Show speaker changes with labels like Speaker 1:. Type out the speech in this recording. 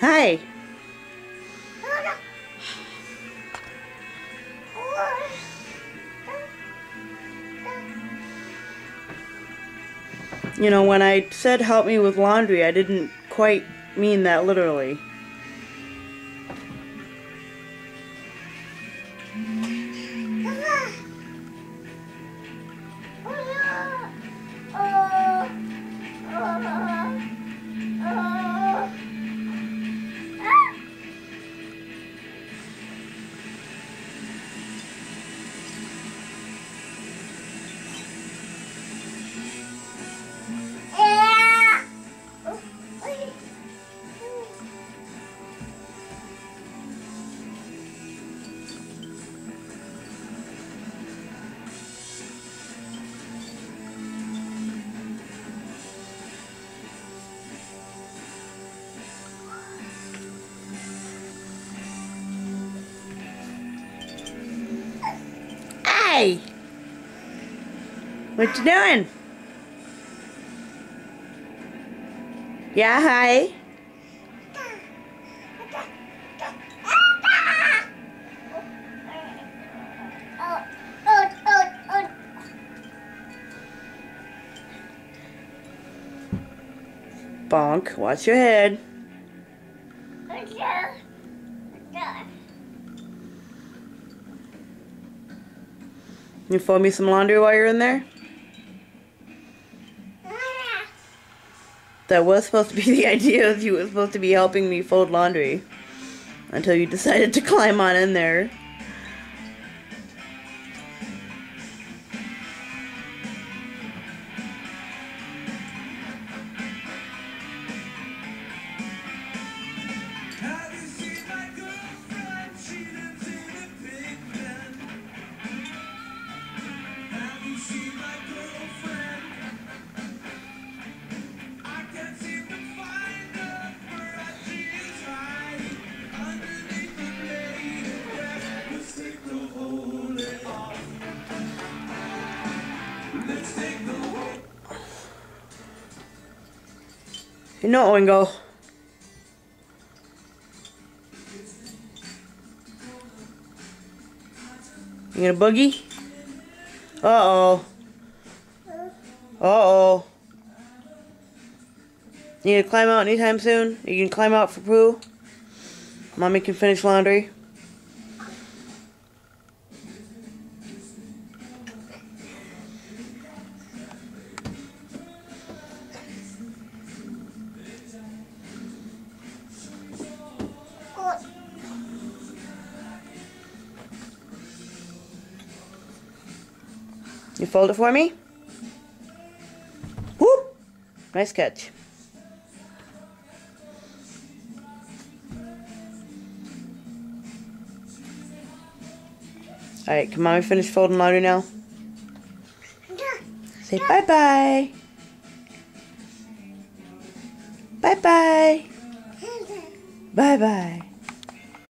Speaker 1: Hi. You know, when I said help me with laundry, I didn't quite mean that literally. Hey! What you doing? Yeah, hi. Bonk, watch your head. You fold me some laundry while you're in there? That was supposed to be the idea. You were supposed to be helping me fold laundry. Until you decided to climb on in there. You know, Oingo. You gonna boogie? Uh-oh. Uh-oh. You gonna climb out anytime soon? You can climb out for poo? Mommy can finish laundry. You fold it for me? Whoop! Nice catch. Alright, can mommy finish folding laundry now? Say bye-bye. Bye-bye. Bye-bye.